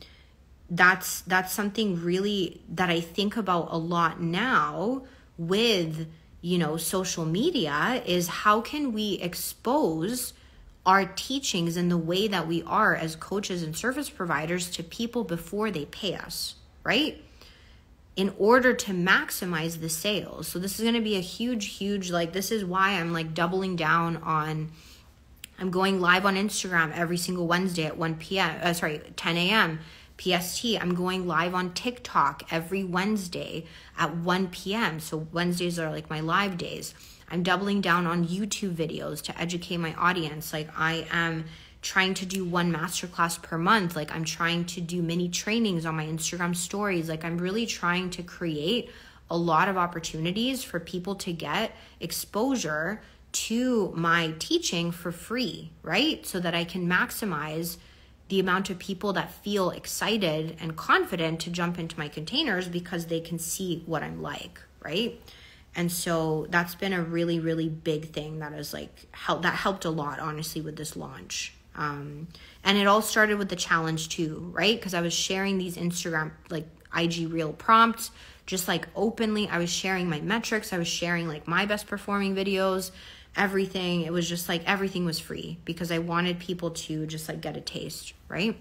that's that's something really that I think about a lot now with you know social media is how can we expose our teachings and the way that we are as coaches and service providers to people before they pay us right in order to maximize the sales so this is going to be a huge huge like this is why i'm like doubling down on i'm going live on instagram every single wednesday at 1 p.m uh, sorry 10 a.m PST. I'm going live on TikTok every Wednesday at 1 p.m. So Wednesdays are like my live days. I'm doubling down on YouTube videos to educate my audience. Like I am trying to do one masterclass per month. Like I'm trying to do mini trainings on my Instagram stories. Like I'm really trying to create a lot of opportunities for people to get exposure to my teaching for free, right? So that I can maximize the amount of people that feel excited and confident to jump into my containers because they can see what I'm like, right? And so that's been a really, really big thing that has like helped that helped a lot, honestly, with this launch. Um, and it all started with the challenge too, right? Because I was sharing these Instagram like IG reel prompts, just like openly. I was sharing my metrics. I was sharing like my best performing videos everything. It was just like everything was free because I wanted people to just like get a taste, right?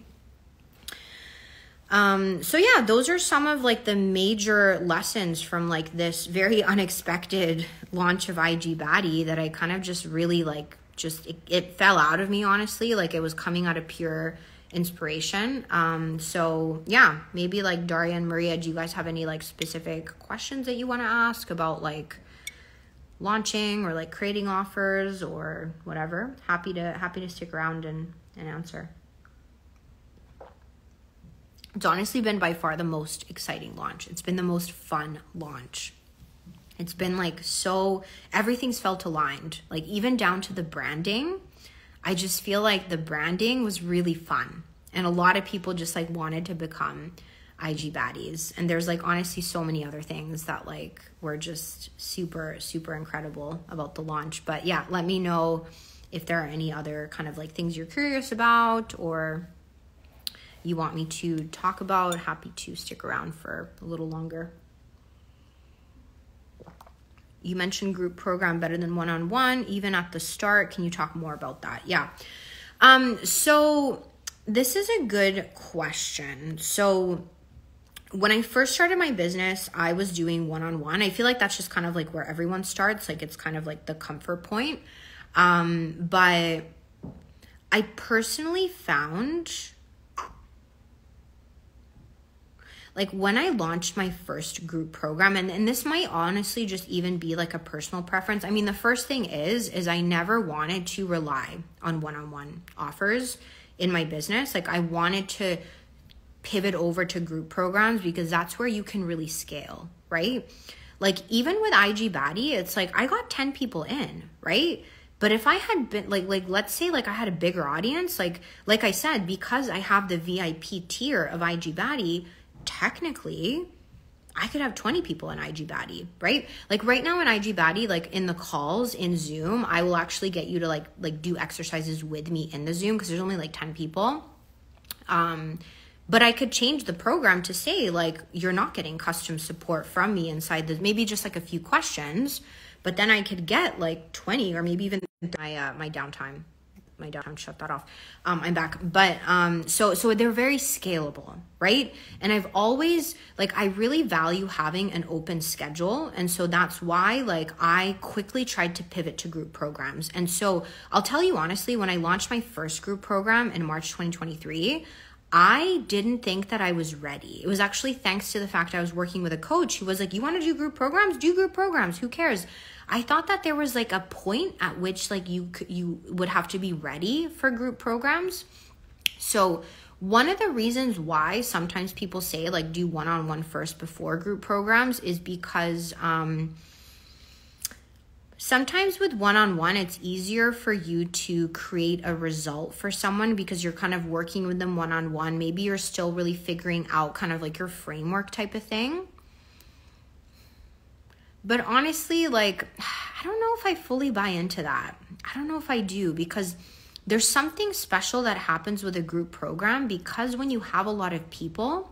Um, so yeah, those are some of like the major lessons from like this very unexpected launch of IG Baddie that I kind of just really like just it, it fell out of me honestly, like it was coming out of pure inspiration. Um, so yeah, maybe like Daria and Maria, do you guys have any like specific questions that you want to ask about like launching or like creating offers or whatever? Happy to happy to stick around and, and answer it's honestly been by far the most exciting launch it's been the most fun launch it's been like so everything's felt aligned like even down to the branding i just feel like the branding was really fun and a lot of people just like wanted to become IG baddies. And there's like honestly so many other things that like were just super, super incredible about the launch. But yeah, let me know if there are any other kind of like things you're curious about or you want me to talk about. Happy to stick around for a little longer. You mentioned group program better than one on one, even at the start. Can you talk more about that? Yeah. Um, so this is a good question. So when I first started my business, I was doing one on one. I feel like that's just kind of like where everyone starts. Like it's kind of like the comfort point. Um, but I personally found like when I launched my first group program, and, and this might honestly just even be like a personal preference. I mean, the first thing is, is I never wanted to rely on one-on-one offers in my business. Like I wanted to pivot over to group programs because that's where you can really scale, right? Like even with IG Baddie, it's like I got 10 people in, right? But if I had been like like let's say like I had a bigger audience, like like I said, because I have the VIP tier of IG Baddie, technically I could have 20 people in IG Baddie, right? Like right now in IG Baddie, like in the calls in Zoom, I will actually get you to like like do exercises with me in the Zoom because there's only like 10 people. Um but I could change the program to say like you're not getting custom support from me inside the maybe just like a few questions, but then I could get like 20 or maybe even my uh, my downtime my downtime shut that off um i'm back but um so so they're very scalable right and i've always like i really value having an open schedule and so that's why like i quickly tried to pivot to group programs and so i'll tell you honestly when i launched my first group program in march 2023 I didn't think that I was ready. It was actually thanks to the fact I was working with a coach who was like, You want to do group programs? Do group programs. Who cares? I thought that there was like a point at which like you you would have to be ready for group programs. So one of the reasons why sometimes people say like do one-on-one first before group programs is because um sometimes with one-on-one it's easier for you to create a result for someone because you're kind of working with them one-on-one maybe you're still really figuring out kind of like your framework type of thing but honestly, like, I don't know if I fully buy into that. I don't know if I do because there's something special that happens with a group program because when you have a lot of people,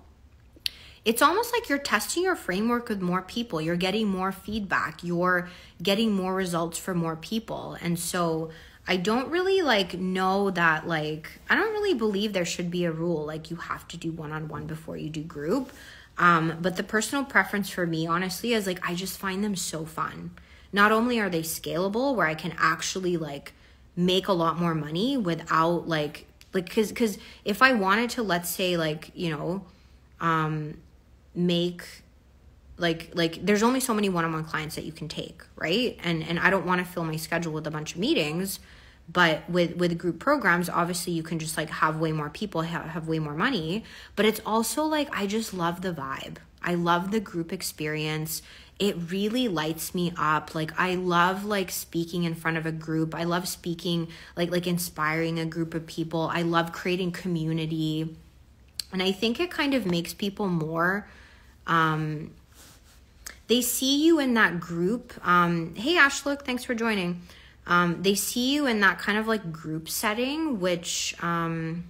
it's almost like you're testing your framework with more people. You're getting more feedback. You're getting more results for more people. And so I don't really like know that like I don't really believe there should be a rule like you have to do one-on-one before you do group. Um, but the personal preference for me, honestly, is like I just find them so fun. Not only are they scalable, where I can actually like make a lot more money without like like because because if I wanted to, let's say like you know, um, make like like there's only so many one-on-one clients that you can take right and and i don't want to fill my schedule with a bunch of meetings but with with group programs obviously you can just like have way more people have, have way more money but it's also like i just love the vibe. I love the group experience. It really lights me up. Like i love like speaking in front of a group. I love speaking like like inspiring a group of people. I love creating community. And i think it kind of makes people more um they see you in that group. Um hey ashlook thanks for joining um, they see you in that kind of like group setting, which um,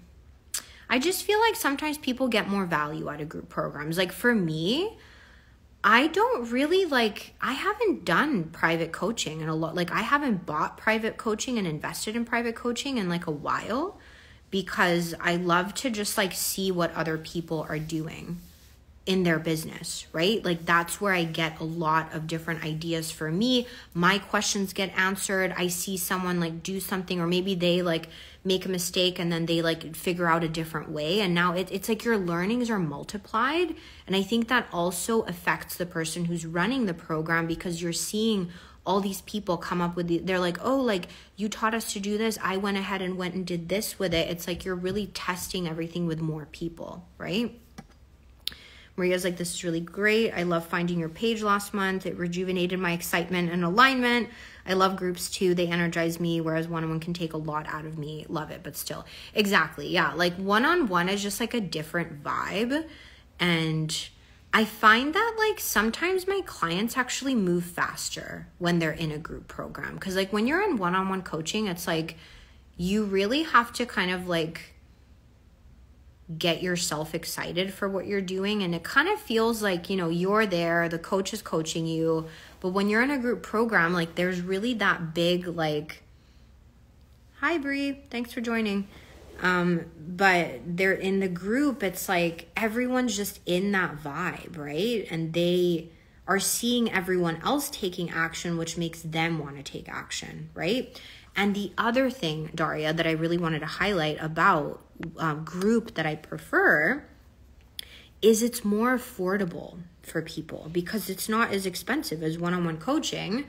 I just feel like sometimes people get more value out of group programs. Like for me, I don't really like, I haven't done private coaching in a lot. Like I haven't bought private coaching and invested in private coaching in like a while because I love to just like see what other people are doing in their business, right? Like that's where I get a lot of different ideas for me. My questions get answered. I see someone like do something, or maybe they like make a mistake and then they like figure out a different way. And now it, it's like your learnings are multiplied. And I think that also affects the person who's running the program because you're seeing all these people come up with the, they're like oh like you taught us to do this i went ahead and went and did this with it it's like you're really testing everything with more people right Maria's like, this is really great. I love finding your page last month. It rejuvenated my excitement and alignment. I love groups too. They energize me, whereas one on one can take a lot out of me. Love it, but still. Exactly. Yeah. Like one on one is just like a different vibe. And I find that like sometimes my clients actually move faster when they're in a group program. Cause like when you're in one on one coaching, it's like you really have to kind of like get yourself excited for what you're doing. And it kind of feels like you know you're there the coach is coaching you. But when you're in a group program like there's really that big like hi Brie, thanks for joining. Um but they're in the group it's like everyone's just in that vibe right? And they are seeing everyone else taking action which makes them want to take action right And the other thing, Daria, that I really wanted to highlight about um, group that I prefer is it's more affordable for people because it's not as expensive as one-on-one coaching.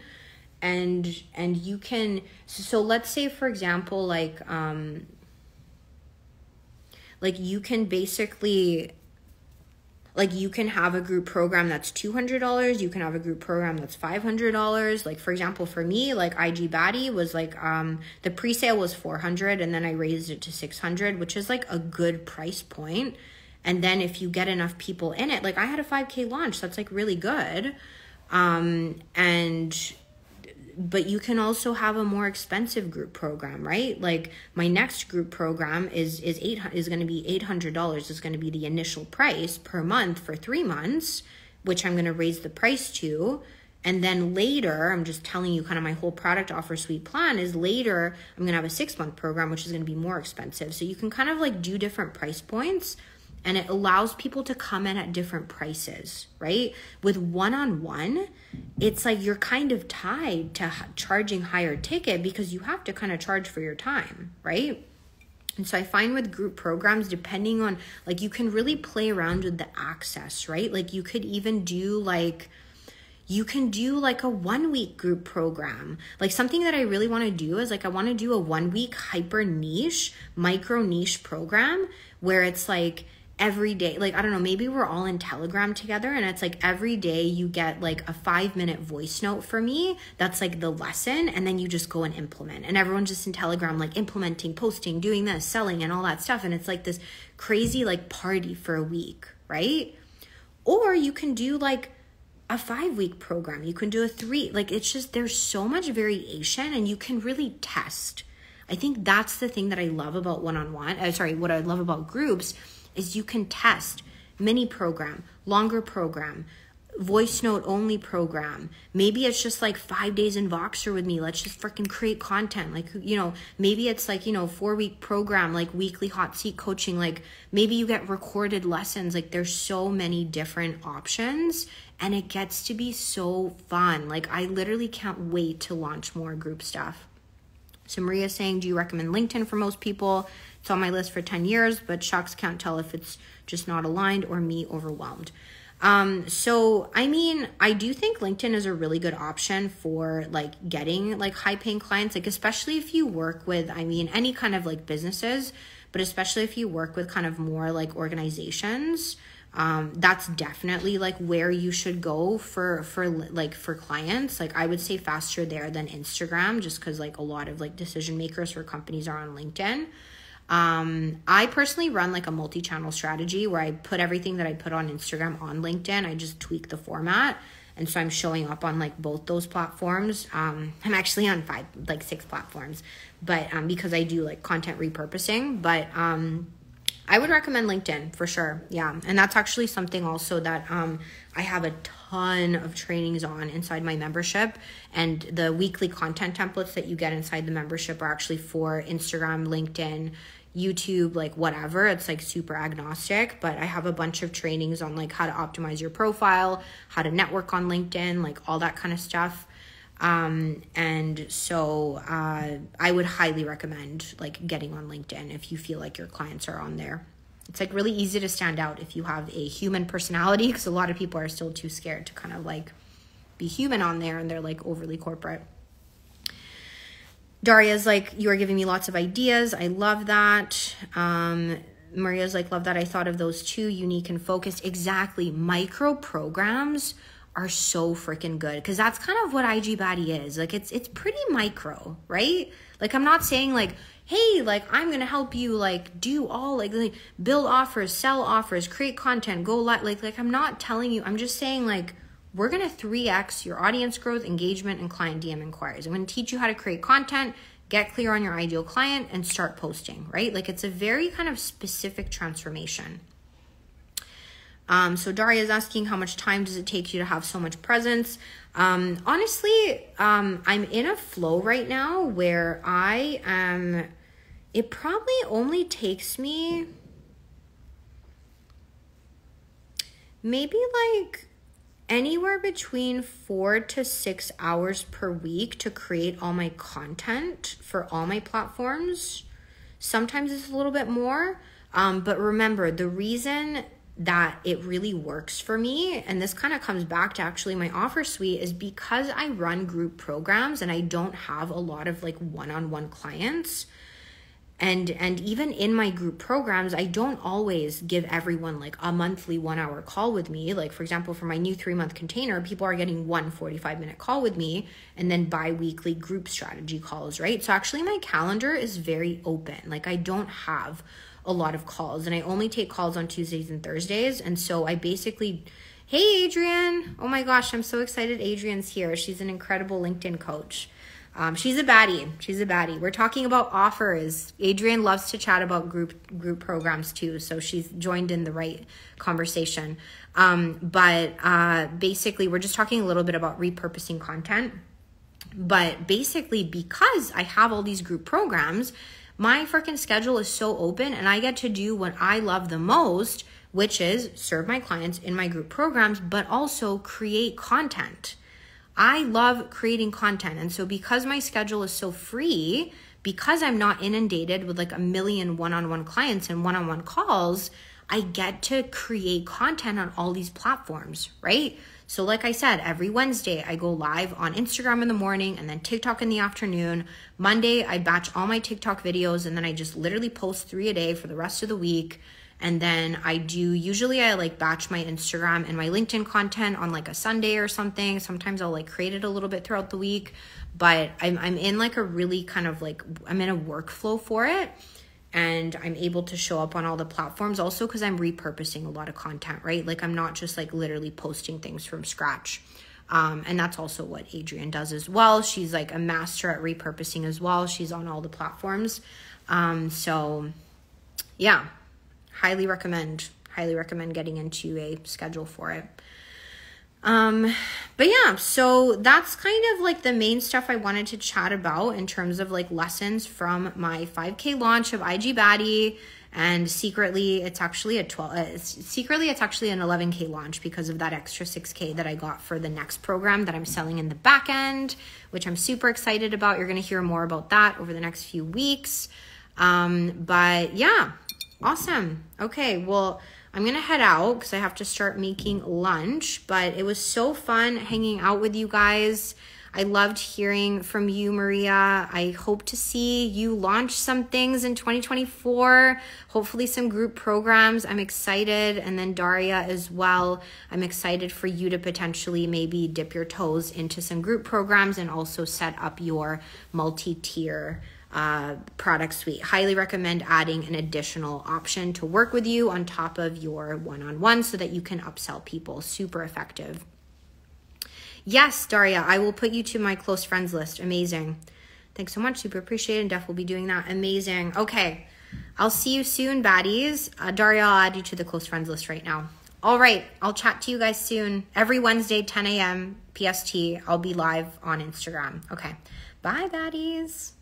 And and you can so, let's say for example like um like you can basically like you can have a group program that's $200 you can have a group program that's $500 like for example for me like ig baddie was like um the pre-sale was 400 and then i raised it to 600 which is like a good price point. And then if you get enough people in it like i had a 5k launch that's like really good. Um and but you can also have a more expensive group program right? Like my next group program is is eight is going to be $800 is going to be the initial price per month for 3 months which I'm going to raise the price to. And then later I'm just telling you kind of my whole product offer suite plan is later I'm going to have a 6 month program which is going to be more expensive. So you can kind of like do different price points and it allows people to come in at different prices, right? With one on one, it's like you're kind of tied to charging higher ticket because you have to kind of charge for your time, right? And so I find with group programs, depending on like you can really play around with the access, right? Like you could even do like, you can do like a one week group program. Like something that I really want to do is like I want to do a one week hyper niche, micro niche program where it's like every day like i don't know maybe we're all in telegram together and it's like every day you get like a five minute voice note for me that's like the lesson and then you just go and implement. And everyone's just in telegram like implementing posting doing this selling and all that stuff and it's like this crazy like party for a week right? Or you can do like a five week program. You can do a three like it's just there's so much variation and you can really test. I think that's the thing that i love about one-on-one uh, sorry what i love about groups is you can test mini program, longer program, voice note only program. Maybe it's just like five days in Voxer with me. Let's just freaking create content. Like, you know, maybe it's like, you know, four week program, like weekly hot seat coaching. Like maybe you get recorded lessons. Like there's so many different options and it gets to be so fun. Like I literally can't wait to launch more group stuff. So Maria's saying, do you recommend LinkedIn for most people? It's on my list for 10 years, but shocks can't tell if it's just not aligned or me overwhelmed. Um, so I mean, I do think LinkedIn is a really good option for like getting like high paying clients, like especially if you work with, I mean, any kind of like businesses, but especially if you work with kind of more like organizations. Um, that's definitely like where you should go for for like for clients like i would say faster there than instagram just because like a lot of like decision makers for companies are on linkedin um, I personally run like a multi channel strategy where I put everything that I put on Instagram on LinkedIn. I just tweak the format. And so I'm showing up on like both those platforms. Um, I'm actually on five, like six platforms, but um, because I do like content repurposing. But um, I would recommend LinkedIn for sure. Yeah. And that's actually something also that um, I have a ton of trainings on inside my membership. And the weekly content templates that you get inside the membership are actually for Instagram, LinkedIn, YouTube, like whatever. It's like super agnostic, but I have a bunch of trainings on like how to optimize your profile, how to network on LinkedIn, like all that kind of stuff. Um, and so uh, I would highly recommend like getting on LinkedIn if you feel like your clients are on there. It's like really easy to stand out if you have a human personality because a lot of people are still too scared to kind of like be human on there and they're like overly corporate. Daria's like, you are giving me lots of ideas. I love that. Um, Maria's like, love that. I thought of those two unique and focused. Exactly. Micro programs are so freaking good because that's kind of what IG Baddie is. Like, it's it's pretty micro, right? Like, I'm not saying like, hey, like I'm gonna help you like do all like, like build offers, sell offers, create content, go live. Like, like I'm not telling you. I'm just saying like we're going to 3x your audience growth, engagement, and client DM inquiries. I'm to teach you how to create content, get clear on your ideal client, and start posting, right? Like it's a very kind of specific transformation. Um, so Daria is asking how much time does it take you to have so much presence? Um, honestly, um, I'm in a flow right now where I am, it probably only takes me maybe like anywhere between four to six hours per week to create all my content for all my platforms. Sometimes it's a little bit more. Um, but remember, the reason that it really works for me, and this kind of comes back to actually my offer suite, is because I run group programs and I don't have a lot of like one on one clients and and even in my group programs i don't always give everyone like a monthly one hour call with me. Like for example for my new three month container people are getting one 45 minute call with me and then bi-weekly group strategy calls right? So actually my calendar is very open. Like i don't have a lot of calls and i only take calls on tuesdays and thursdays and so i basically hey adrian oh my gosh i'm so excited adrian's here she's an incredible linkedin coach um, she's a baddie. She's a baddie. We're talking about offers. Adrian loves to chat about group group programs too, so she's joined in the right conversation. Um, but uh, basically, we're just talking a little bit about repurposing content. But basically, because I have all these group programs, my freaking schedule is so open, and I get to do what I love the most, which is serve my clients in my group programs, but also create content. I love creating content. And so, because my schedule is so free, because I'm not inundated with like a million one on one clients and one on one calls, I get to create content on all these platforms, right? So, like I said, every Wednesday I go live on Instagram in the morning and then TikTok in the afternoon. Monday, I batch all my TikTok videos and then I just literally post three a day for the rest of the week. And then I do usually I like batch my Instagram and my LinkedIn content on like a Sunday or something. Sometimes I'll like create it a little bit throughout the week, but I'm I'm in like a really kind of like I'm in a workflow for it and I'm able to show up on all the platforms also because I'm repurposing a lot of content, right? Like I'm not just like literally posting things from scratch. Um, and that's also what Adrian does as well. She's like a master at repurposing as well. She's on all the platforms. Um, so, yeah, highly recommend highly recommend getting into a schedule for it um but yeah so that's kind of like the main stuff i wanted to chat about in terms of like lessons from my 5k launch of ig baddie and secretly it's actually a 12 uh, secretly it's actually an 11k launch because of that extra 6k that i got for the next program that i'm selling in the back end which i'm super excited about. You're going to hear more about that over the next few weeks. Um, but yeah Awesome. Okay, well, I'm going to head out because I have to start making lunch, but it was so fun hanging out with you guys. I loved hearing from you, Maria. I hope to see you launch some things in 2024, hopefully, some group programs. I'm excited. And then Daria as well. I'm excited for you to potentially maybe dip your toes into some group programs and also set up your multi tier uh, product suite. Highly recommend adding an additional option to work with you on top of your one on one so that you can upsell people. Super effective. Yes, Daria, I will put you to my close friends list. Amazing. Thanks so much. Super appreciate it. Def will be doing that. Amazing. Okay. I'll see you soon, baddies. Uh, Daria, I'll add you to the close friends list right now. All right. I'll chat to you guys soon. Every Wednesday, 10 a.m. PST, I'll be live on Instagram. Okay. Bye, baddies.